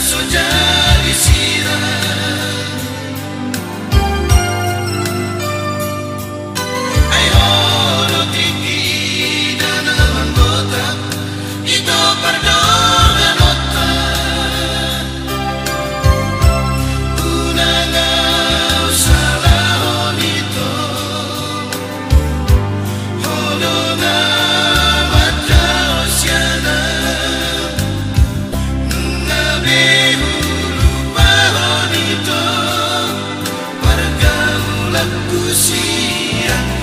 sucede Lucia.